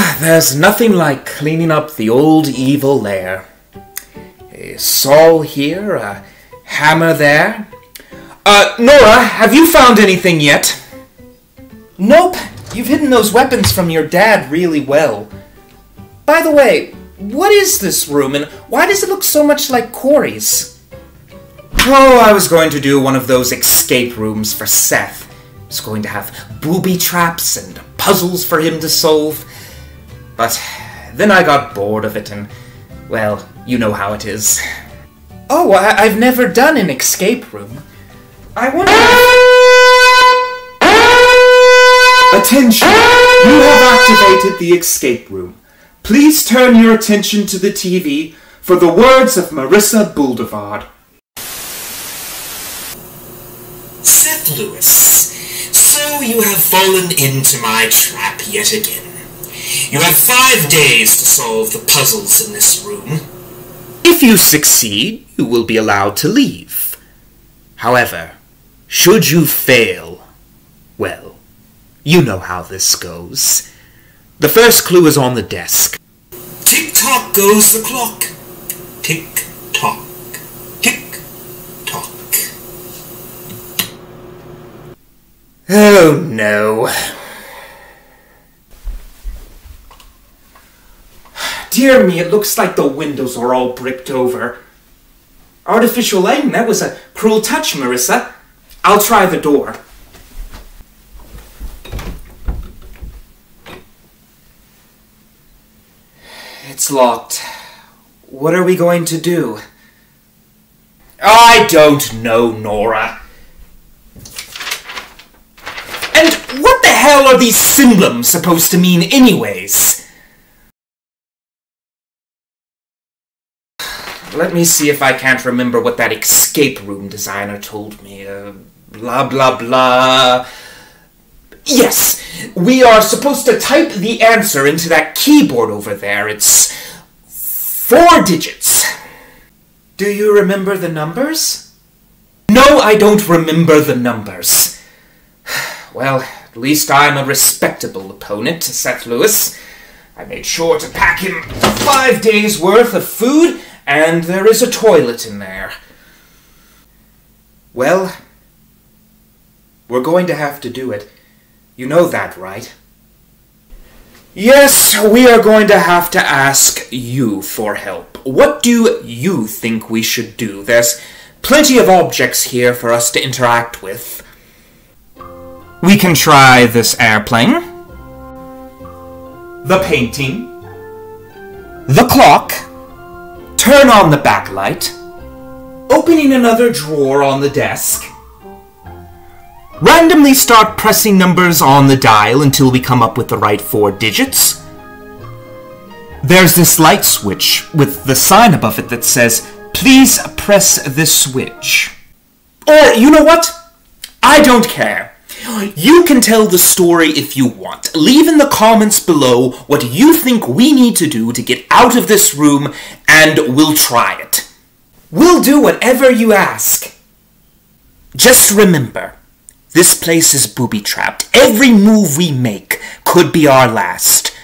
there's nothing like cleaning up the old evil lair. A saw here, a hammer there. Uh, Nora, have you found anything yet? Nope. You've hidden those weapons from your dad really well. By the way, what is this room and why does it look so much like Corey's? Oh, I was going to do one of those escape rooms for Seth. I was going to have booby traps and puzzles for him to solve. But then I got bored of it and, well, you know how it is. Oh, I- have never done an escape room. I wonder. Attention! You have activated the escape room. Please turn your attention to the TV for the words of Marissa Boulevard. Seth Lewis, so you have fallen into my trap yet again. You have five days to solve the puzzles in this room. If you succeed, you will be allowed to leave. However, should you fail, well, you know how this goes. The first clue is on the desk. Tick tock goes the clock. Tick tock. Tick tock. Oh no. Dear me, it looks like the windows are all bricked over. Artificial lighting, that was a cruel touch, Marissa. I'll try the door. It's locked. What are we going to do? I don't know, Nora. And what the hell are these symbols supposed to mean anyways? Let me see if I can't remember what that escape room designer told me. Uh, blah blah blah. Yes, we are supposed to type the answer into that keyboard over there. It's four digits. Do you remember the numbers? No, I don't remember the numbers. Well, at least I'm a respectable opponent to Seth Lewis. I made sure to pack him five days' worth of food, and there is a toilet in there. Well, we're going to have to do it. You know that, right? Yes, we are going to have to ask you for help. What do you think we should do? There's plenty of objects here for us to interact with. We can try this airplane, the painting, the clock, turn on the backlight, opening another drawer on the desk, randomly start pressing numbers on the dial until we come up with the right four digits. There's this light switch with the sign above it that says, please press this switch. Or, you know what? I don't care. You can tell the story if you want. Leave in the comments below what you think we need to do to get out of this room, and we'll try it. We'll do whatever you ask. Just remember, this place is booby-trapped. Every move we make could be our last.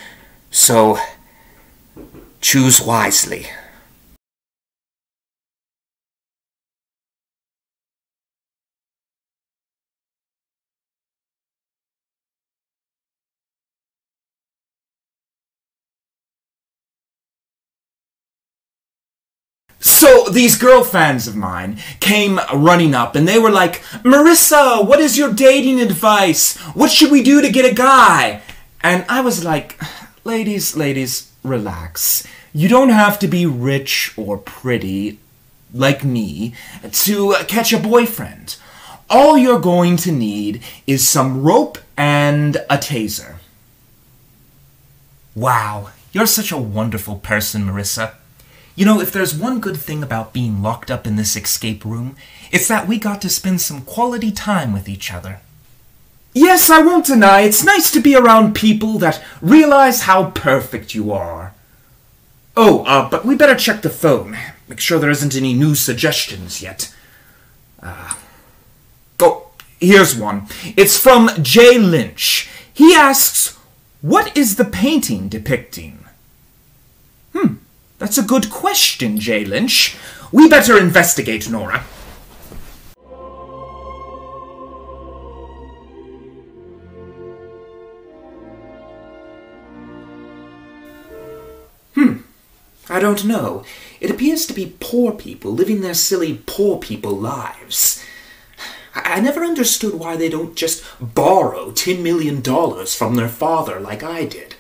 So, choose wisely. These girl fans of mine came running up and they were like, Marissa, what is your dating advice? What should we do to get a guy? And I was like, ladies, ladies, relax. You don't have to be rich or pretty like me to catch a boyfriend. All you're going to need is some rope and a taser. Wow, you're such a wonderful person, Marissa. You know, if there's one good thing about being locked up in this escape room, it's that we got to spend some quality time with each other. Yes, I won't deny it's nice to be around people that realize how perfect you are. Oh, uh, but we better check the phone. Make sure there isn't any new suggestions yet. Uh, oh, here's one. It's from Jay Lynch. He asks, What is the painting depicting? Hmm, that's a good question, Jay Lynch. We better investigate, Nora. Hmm, I don't know. It appears to be poor people living their silly poor people lives. I never understood why they don't just borrow $10 million from their father like I did.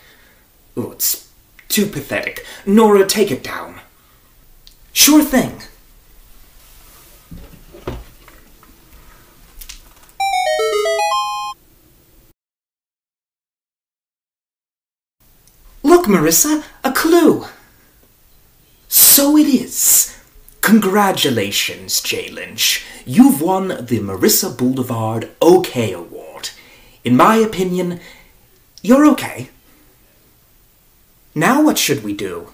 Oh, it's too pathetic. Nora, take it down. Sure thing. Look, Marissa, a clue. So it is. Congratulations, Jay Lynch. You've won the Marissa Boulevard OK Award. In my opinion, you're okay. Now what should we do?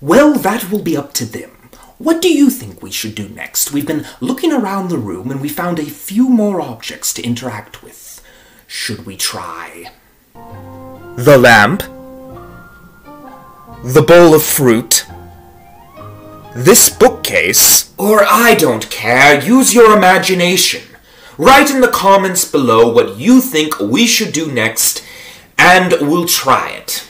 Well, that will be up to them. What do you think we should do next? We've been looking around the room and we found a few more objects to interact with. Should we try? The lamp? The bowl of fruit? This bookcase? Or I don't care, use your imagination. Write in the comments below what you think we should do next, and we'll try it.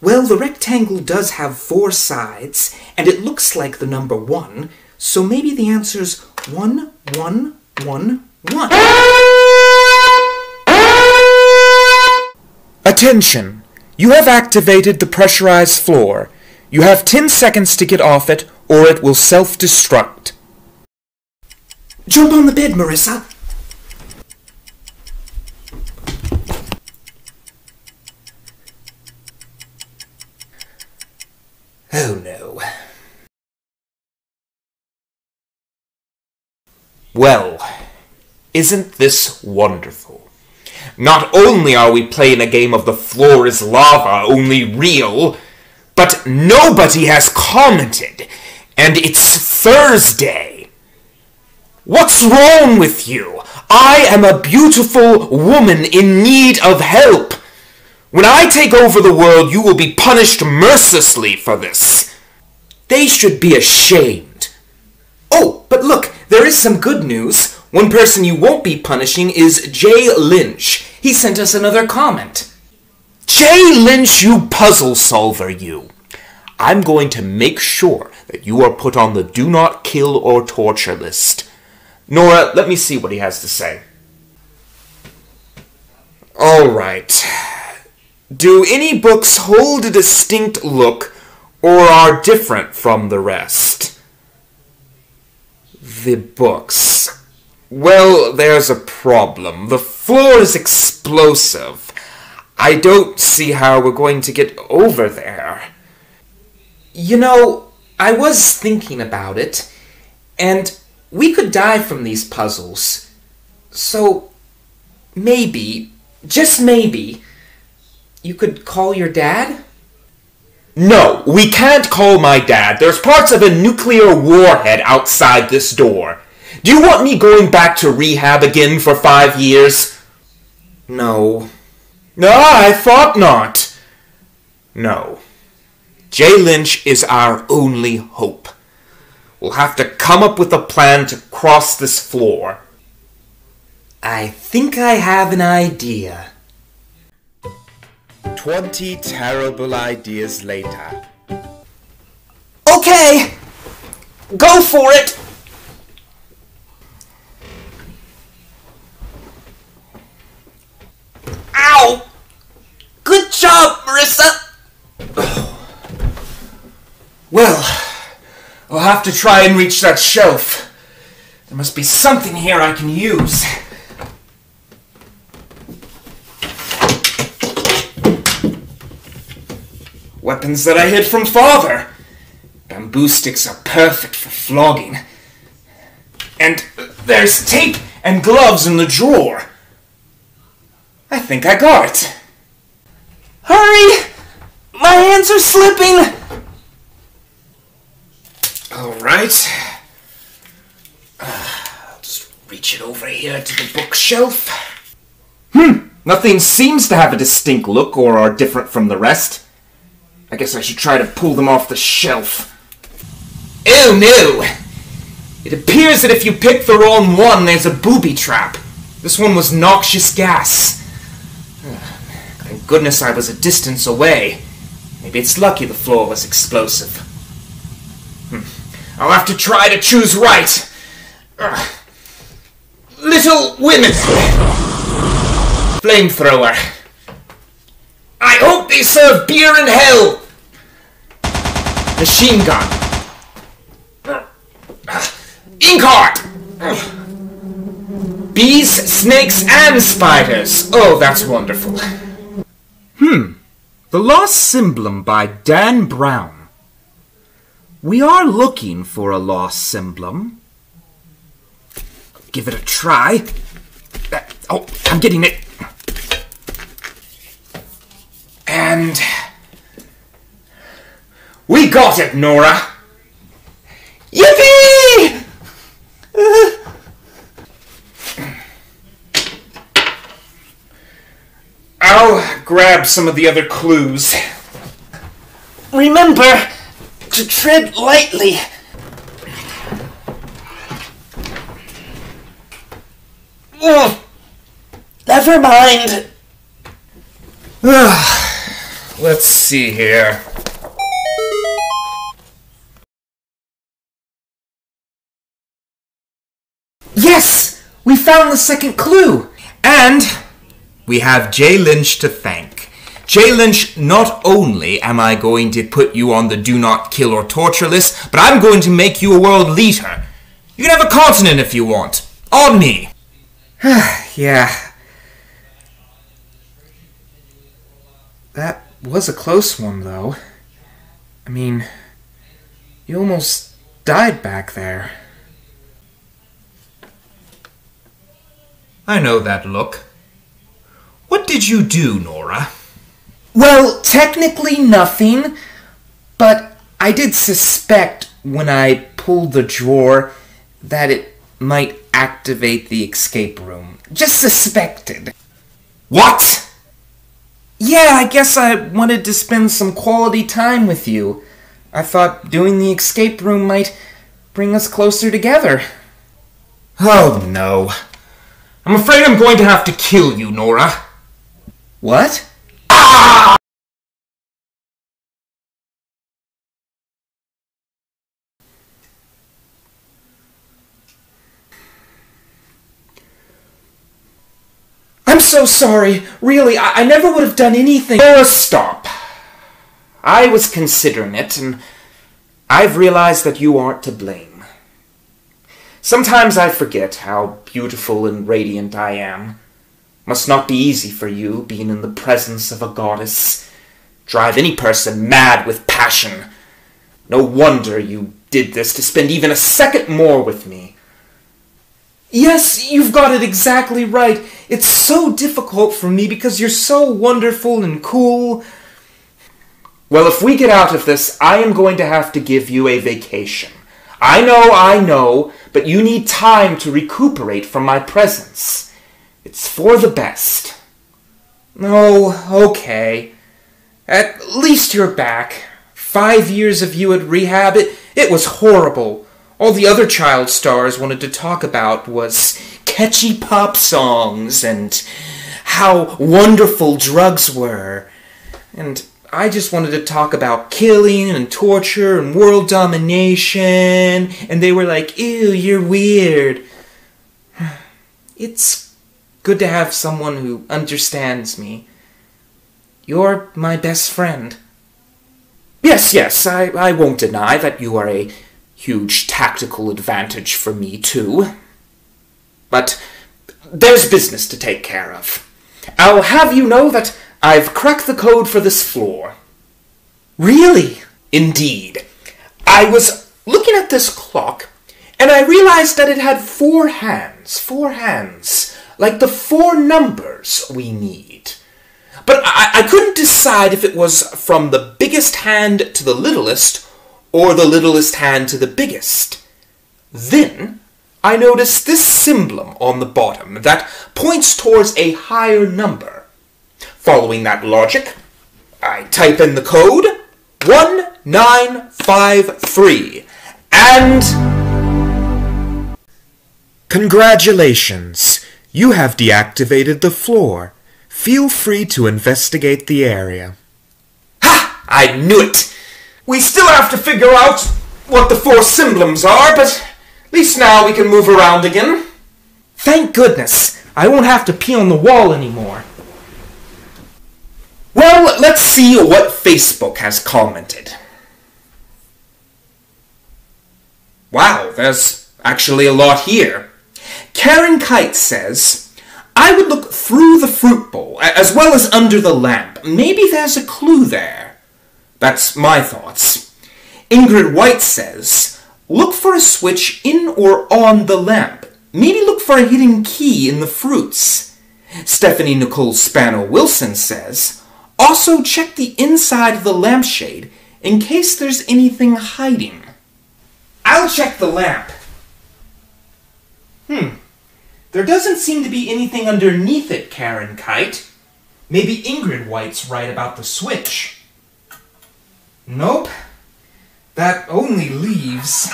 Well, the rectangle does have four sides, and it looks like the number one, so maybe the answer's one, one, one, one. Attention! You have activated the pressurized floor. You have 10 seconds to get off it, or it will self-destruct. Jump on the bed, Marissa. Oh no. Well, isn't this wonderful? Not only are we playing a game of the floor is lava, only real, but nobody has commented, and it's Thursday. What's wrong with you? I am a beautiful woman in need of help. When I take over the world, you will be punished mercilessly for this. They should be ashamed. Oh, but look, there is some good news. One person you won't be punishing is Jay Lynch. He sent us another comment. Jay Lynch, you puzzle solver, you. I'm going to make sure that you are put on the do not kill or torture list. Nora, let me see what he has to say. All right. Do any books hold a distinct look or are different from the rest? The books. Well, there's a problem. The floor is explosive. I don't see how we're going to get over there. You know, I was thinking about it, and we could die from these puzzles. So, maybe, just maybe, you could call your dad? No, we can't call my dad. There's parts of a nuclear warhead outside this door. Do you want me going back to rehab again for five years? No. Ah, I thought not. No. Jay Lynch is our only hope. We'll have to come up with a plan to cross this floor. I think I have an idea. Twenty terrible ideas later. Okay! Go for it! Ow! Good job, Marissa! Well, I'll have to try and reach that shelf. There must be something here I can use. Weapons that I hid from father. Bamboo sticks are perfect for flogging. And there's tape and gloves in the drawer. I think I got it. Hurry! My hands are slipping! Alright. Uh, I'll just reach it over here to the bookshelf. Hmm, Nothing seems to have a distinct look or are different from the rest. I guess I should try to pull them off the shelf. Oh no! It appears that if you pick the wrong one, there's a booby trap. This one was noxious gas. Thank goodness I was a distance away. Maybe it's lucky the floor was explosive. Hmm. I'll have to try to choose right. Little Women. Flamethrower. I hope they serve beer in hell. Machine gun. Inkheart. Bees, snakes, and spiders. Oh, that's wonderful. Hmm. The Lost Symblem by Dan Brown. We are looking for a lost symblem. Give it a try. Uh, oh, I'm getting it. And. We got it, Nora! Yippee! Uh. I'll grab some of the other clues. Remember to tread lightly. Oh, never mind. Let's see here. Found the second clue! And we have Jay Lynch to thank. Jay Lynch, not only am I going to put you on the do not kill or torture list, but I'm going to make you a world leader. You can have a continent if you want. On me. yeah. That was a close one, though. I mean, you almost died back there. I know that look. What did you do, Nora? Well, technically nothing, but I did suspect when I pulled the drawer that it might activate the escape room. Just suspected. What? Yeah, I guess I wanted to spend some quality time with you. I thought doing the escape room might bring us closer together. Oh no. I'm afraid I'm going to have to kill you, Nora. What? Ah! I'm so sorry. Really, I, I never would have done anything. Nora, stop. I was considering it, and I've realized that you aren't to blame. Sometimes I forget how beautiful and radiant I am. Must not be easy for you, being in the presence of a goddess. Drive any person mad with passion. No wonder you did this to spend even a second more with me. Yes, you've got it exactly right. It's so difficult for me because you're so wonderful and cool. Well, if we get out of this, I am going to have to give you a vacation. I know, I know, but you need time to recuperate from my presence. It's for the best. Oh, okay. At least you're back. Five years of you at rehab, it, it was horrible. All the other child stars wanted to talk about was catchy pop songs and how wonderful drugs were. And I just wanted to talk about killing and torture and world domination, and they were like, ew, you're weird. It's good to have someone who understands me. You're my best friend. Yes, yes, I, I won't deny that you are a huge tactical advantage for me, too. But there's business to take care of. I'll have you know that I've cracked the code for this floor. Really? Indeed. I was looking at this clock, and I realized that it had four hands. Four hands. Like the four numbers we need. But I, I couldn't decide if it was from the biggest hand to the littlest, or the littlest hand to the biggest. Then I noticed this symblem on the bottom that points towards a higher number. Following that logic, I type in the code 1953 and. Congratulations! You have deactivated the floor. Feel free to investigate the area. Ha! I knew it! We still have to figure out what the four symbols are, but at least now we can move around again. Thank goodness! I won't have to pee on the wall anymore. Well, let's see what Facebook has commented. Wow, there's actually a lot here. Karen Kite says, I would look through the fruit bowl, as well as under the lamp. Maybe there's a clue there. That's my thoughts. Ingrid White says, look for a switch in or on the lamp. Maybe look for a hidden key in the fruits. Stephanie Nicole Spano Wilson says, also check the inside of the lampshade in case there's anything hiding. I'll check the lamp. Hmm. There doesn't seem to be anything underneath it, Karen Kite. Maybe Ingrid White's right about the switch. Nope. That only leaves...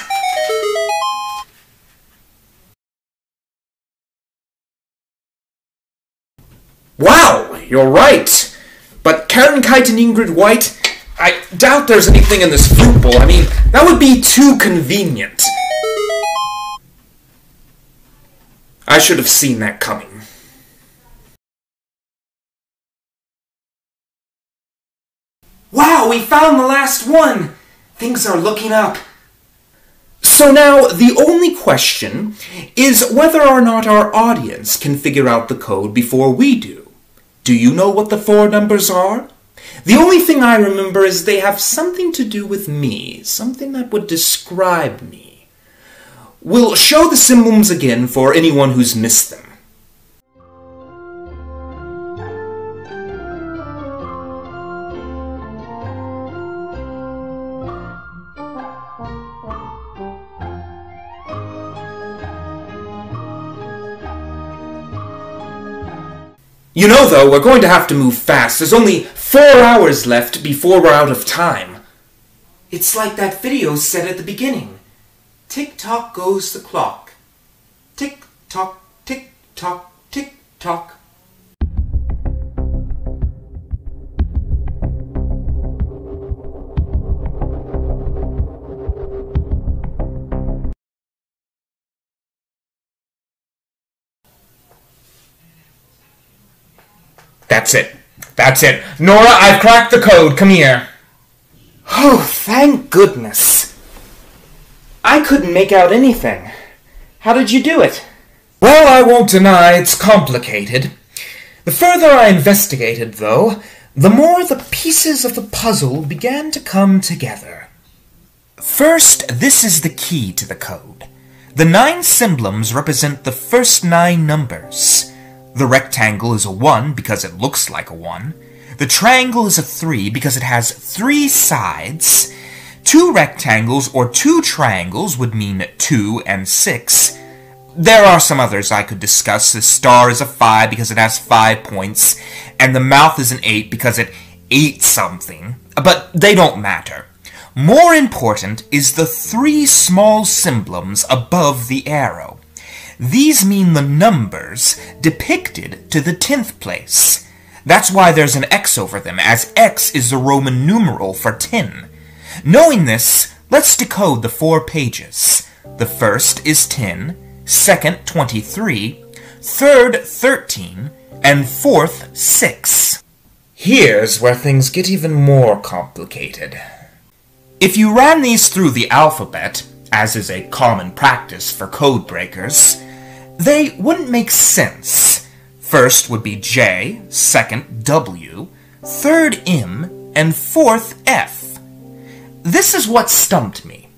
Wow, you're right. But Karen Kite and Ingrid White, I doubt there's anything in this fruit bowl. I mean, that would be too convenient. I should have seen that coming. Wow, we found the last one! Things are looking up. So now, the only question is whether or not our audience can figure out the code before we do. Do you know what the four numbers are? The only thing I remember is they have something to do with me, something that would describe me. We'll show the symbols again for anyone who's missed them. You know, though, we're going to have to move fast. There's only four hours left before we're out of time. It's like that video said at the beginning. Tick-tock goes the clock. Tick-tock, tick-tock, tick-tock. That's it. That's it. Nora, I've cracked the code. Come here. Oh, thank goodness. I couldn't make out anything. How did you do it? Well, I won't deny it's complicated. The further I investigated, though, the more the pieces of the puzzle began to come together. First, this is the key to the code. The nine symbols represent the first nine numbers. The rectangle is a 1 because it looks like a 1. The triangle is a 3 because it has three sides. Two rectangles or two triangles would mean 2 and 6. There are some others I could discuss. The star is a 5 because it has 5 points, and the mouth is an 8 because it ate something. But they don't matter. More important is the three small symbols above the arrow. These mean the numbers depicted to the tenth place. That's why there's an X over them, as X is the Roman numeral for 10. Knowing this, let's decode the four pages. The first is 10, second 23, third 13, and fourth 6. Here's where things get even more complicated. If you ran these through the alphabet, as is a common practice for code breakers, they wouldn't make sense. First would be J, second W, third M, and fourth F. This is what stumped me.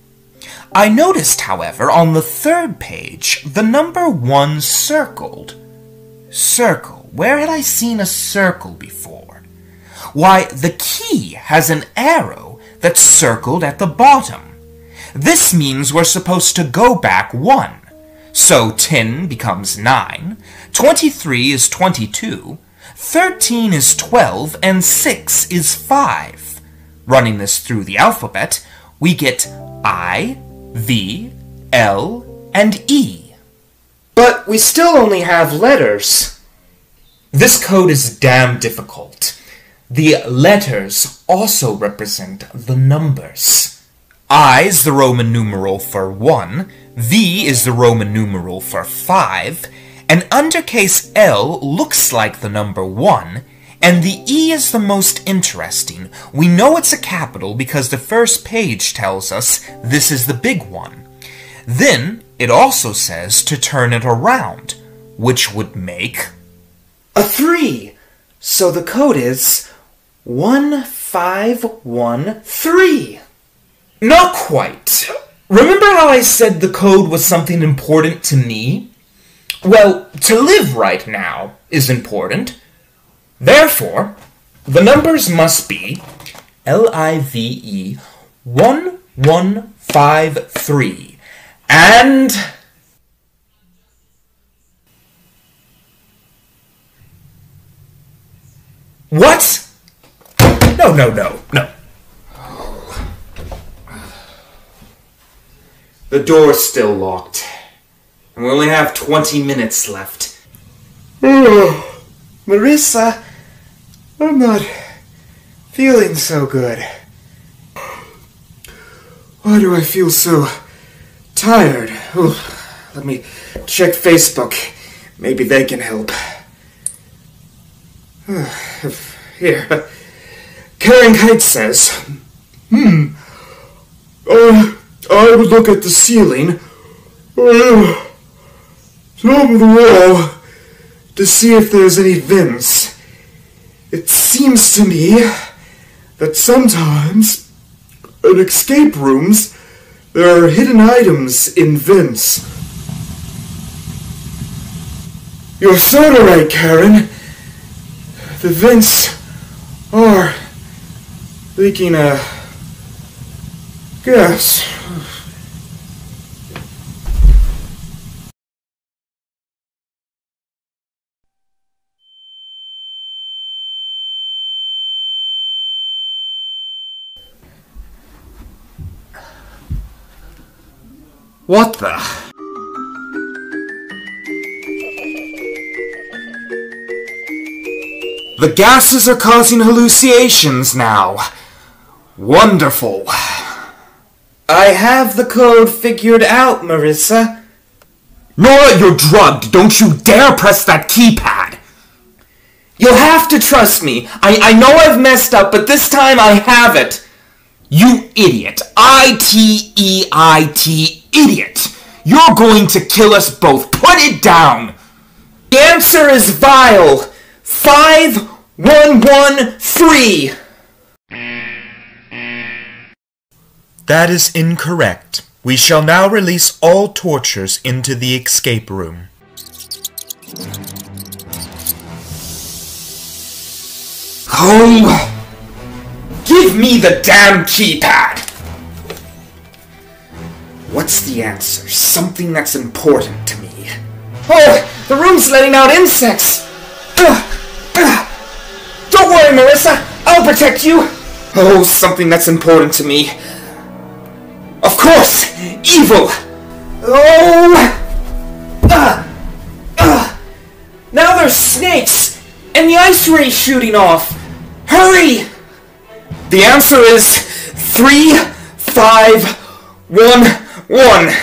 I noticed, however, on the third page, the number 1 circled. Circle. Where had I seen a circle before? Why, the key has an arrow that's circled at the bottom. This means we're supposed to go back 1. So 10 becomes 9, 23 is 22, 13 is 12 and 6 is 5. Running this through the alphabet, we get I, V, L, and E. But we still only have letters. This code is damn difficult. The letters also represent the numbers. I is the Roman numeral for 1, V is the Roman numeral for 5, and undercase L looks like the number 1, and the E is the most interesting. We know it's a capital because the first page tells us this is the big one. Then it also says to turn it around, which would make A 3. So the code is 1513. Not quite. Remember how I said the code was something important to me? Well, to live right now is important. Therefore, the numbers must be L-I-V-E 1153 and What? No, no, no, no. The door's still locked. And we only have 20 minutes left. Oh, Marissa, I'm not feeling so good. Why do I feel so tired? Oh, let me check Facebook. Maybe they can help. Here. Karen Kite says, Hmm. Uh, I would look at the ceiling. Uh, top of the wall. To see if there's any vents. It seems to me that sometimes in escape rooms there are hidden items in vents. You're of right, Karen. The vents are leaking a gas. What the? The gases are causing hallucinations now. Wonderful. I have the code figured out, Marissa. Nora, you're drugged. Don't you dare press that keypad. You'll have to trust me. I, I know I've messed up, but this time I have it. You idiot. I-T-E-I-T, idiot. You're going to kill us both. Put it down. The answer is vile. Five, one, one, three. That is incorrect. We shall now release all tortures into the escape room. Oh! Give me the damn keypad! What's the answer? Something that's important to me. Oh! The room's letting out insects! Ugh, ugh. Don't worry, Marissa! I'll protect you! Oh, something that's important to me. Of course! Evil! Oh! Now there's snakes! And the ice ray shooting off! Hurry! The answer is three, five, one, one.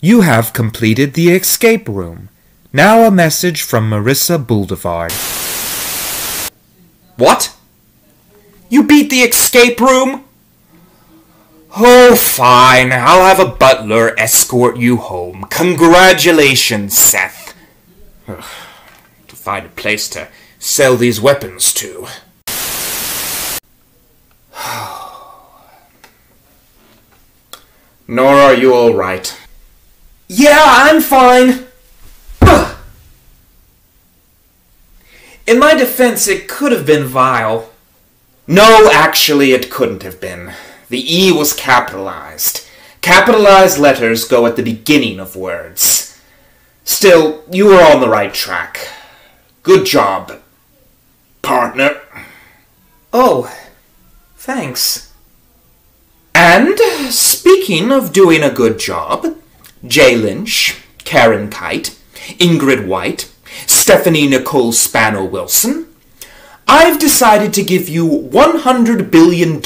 You have completed the escape room. Now a message from Marissa Boulevard. What? You beat the escape room? Oh, fine. I'll have a butler escort you home. Congratulations, Seth. Ugh, to find a place to sell these weapons to. Nora, are you alright? Yeah, I'm fine. In my defense, it could have been vile. No, actually, it couldn't have been. The E was capitalized. Capitalized letters go at the beginning of words. Still, you were on the right track. Good job, partner. Oh, thanks. And speaking of doing a good job, Jay Lynch, Karen Kite, Ingrid White, Stephanie Nicole Spano Wilson, I've decided to give you $100 billion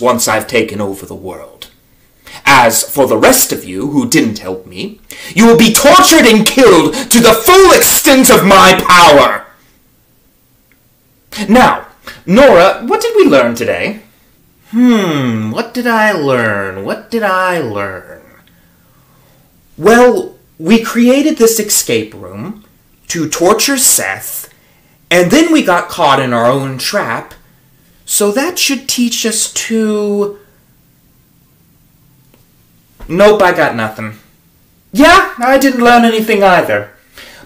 once I've taken over the world. As for the rest of you who didn't help me, you will be tortured and killed to the full extent of my power. Now, Nora, what did we learn today? Hmm, what did I learn? What did I learn? Well, we created this escape room to torture Seth, and then we got caught in our own trap, so that should teach us to. Nope, I got nothing. Yeah, I didn't learn anything either.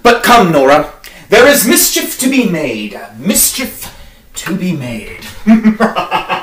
But come, Nora, there is mischief to be made. Mischief to be made.